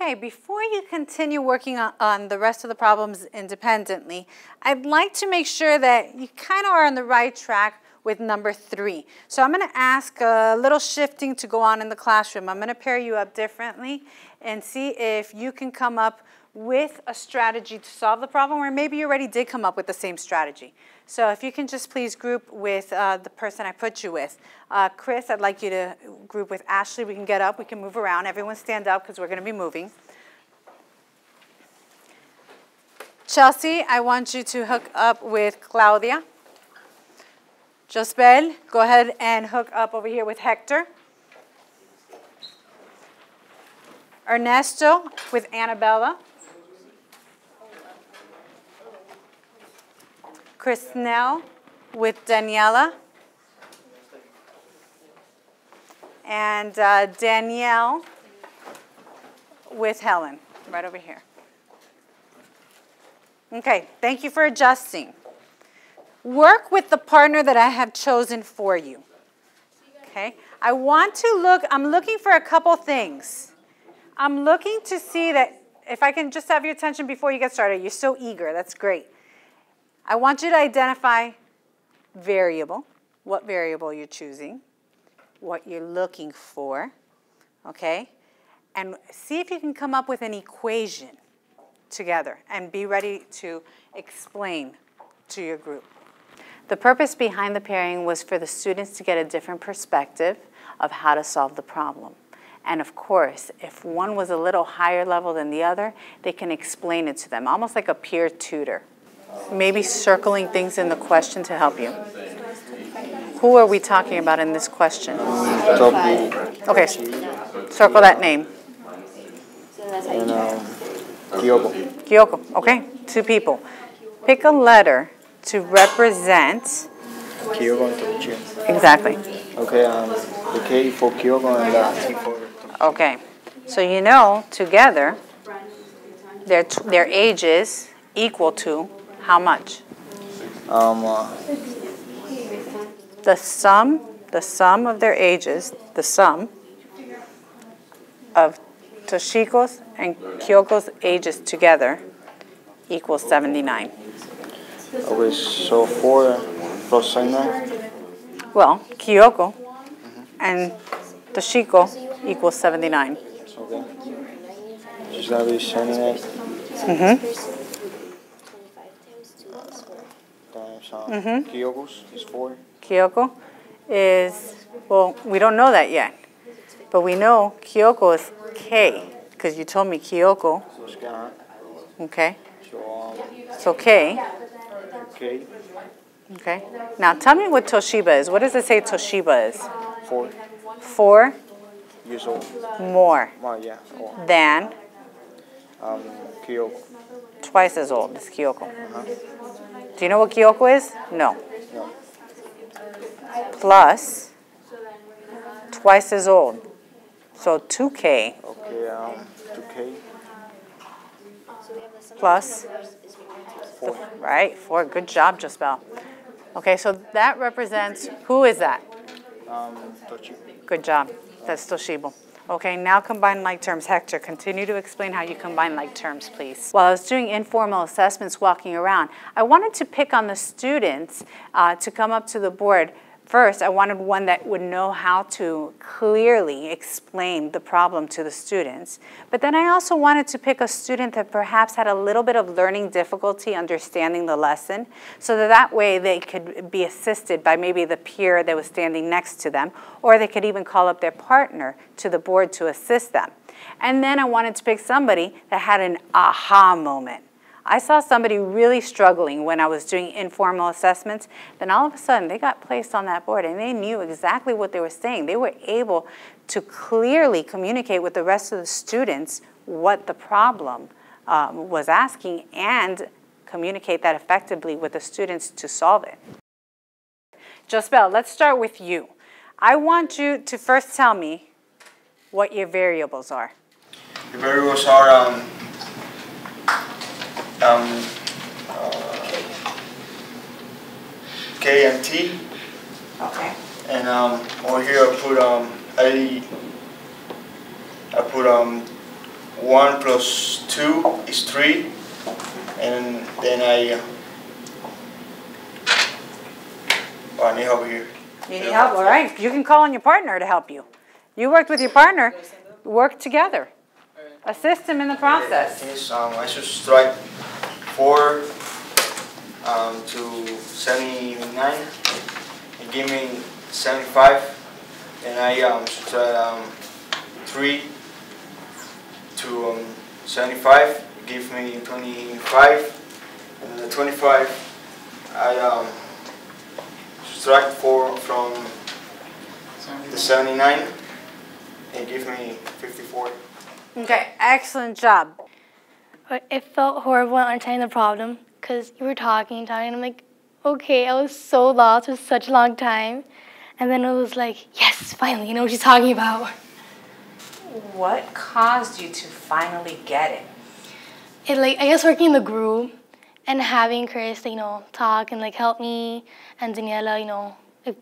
Okay, before you continue working on, on, the rest of the problems independently, I'd like to make sure that you kind of are on the right track with number three. So I'm going to ask a little shifting to go on in the classroom. I'm going to pair you up differently and see if you can come up with a strategy to solve the problem, or maybe you already did come up with the same strategy. So if you can just please group with uh, the person I put you with. Uh, Chris, I'd like you to group with Ashley. We can get up, we can move around. Everyone stand up because we're going to be moving. Chelsea, I want you to hook up with Claudia. Josbel, go ahead and hook up over here with Hector. Ernesto with Annabella. Chrisnell with Daniela. And uh, Danielle with Helen, right over here. Okay, thank you for adjusting. Work with the partner that I have chosen for you. Okay, I want to look, I'm looking for a couple things. I'm looking to see that, if I can just have your attention before you get started, you're so eager, that's great. I want you to identify variable, what variable you're choosing, what you're looking for, okay? And see if you can come up with an equation together and be ready to explain to your group. The purpose behind the pairing was for the students to get a different perspective of how to solve the problem. And of course, if one was a little higher level than the other, they can explain it to them, almost like a peer tutor maybe circling things in the question to help you. Who are we talking about in this question? Okay, circle that name. And, um, Kyoko. Kyoko, okay, two people. Pick a letter to represent. Kyoko and Tochi. Exactly. Okay, um, the K for Kyoko and the T for Okay, so you know together their, their ages equal to how much? Um, uh, the sum, the sum of their ages, the sum of Toshiko's and Kyoko's ages together equals 79. Okay, so 4 plus 79? Well, Kyoko mm-hmm. and Toshiko equals 79. Okay. She's going to be 79? Mm-hmm. Mm-hmm. Kyoko's is four. Kyoko is, well, we don't know that yet. But we know Kyoko is K, because you told me Kyoko. Okay. So K. K. Okay. Now tell me what Toshiba is. What does it say Toshiba is? Four. Four. Years old. More. More, yeah. Four. Than. Um, Kyoko. Twice as old as Kyoko. Uh-huh. Do you know what Kyoko is? No. no. Plus twice as old. So 2K. Okay, um, 2K. Plus. Four. Right, four. Good job, Josbel. Okay, so that represents, who is that? Um. Good job. That's Toshibo. Okay, now combine like terms. Hector, continue to explain how you combine like terms, please. While I was doing informal assessments walking around, I wanted to pick on the students uh, to come up to the board First, I wanted one that would know how to clearly explain the problem to the students. But then I also wanted to pick a student that perhaps had a little bit of learning difficulty understanding the lesson so that that way they could be assisted by maybe the peer that was standing next to them or they could even call up their partner to the board to assist them. And then I wanted to pick somebody that had an aha moment I saw somebody really struggling when I was doing informal assessments. Then all of a sudden, they got placed on that board and they knew exactly what they were saying. They were able to clearly communicate with the rest of the students what the problem um, was asking and communicate that effectively with the students to solve it. Josbel, let's start with you. I want you to first tell me what your variables are. The variables are um, um, uh, K and T. Okay. And um, over here I put um, I, I put um, 1 plus 2 is 3. And then I. Uh, oh, I need help here. You need help, all right. You can call on your partner to help you. You worked with your partner, work together. Assist him in the process. Yes, um, I should strike 4 um, to 79. And give me 75. And I um, should try um, 3 to um, 75. Give me 25. And the 25, I um, subtract 4 from the 79 and give me 54. Okay, excellent job. But it felt horrible understanding the problem because you were talking, and talking, and I'm like, okay, I was so lost for such a long time. And then it was like, yes, finally, you know what she's talking about. What caused you to finally get it? It like I guess working in the group and having Chris, you know, talk and like help me and Daniela, you know, like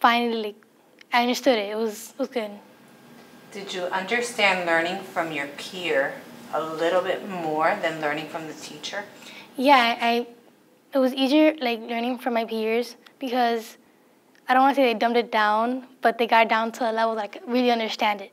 finally like I understood it. It was it was good. Did you understand learning from your peer a little bit more than learning from the teacher? Yeah, I it was easier like learning from my peers because I don't want to say they dumbed it down, but they got down to a level that I could really understand it.